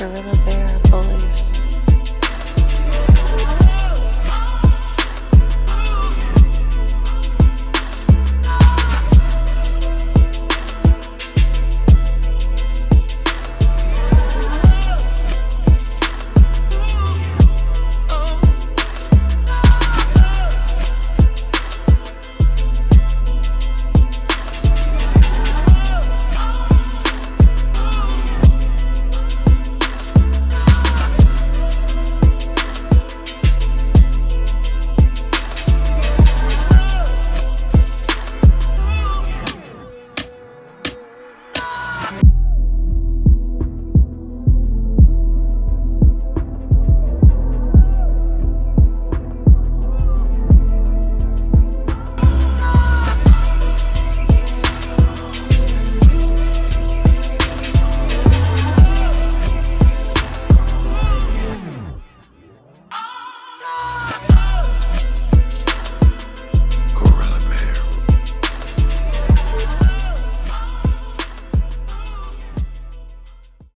Gorilla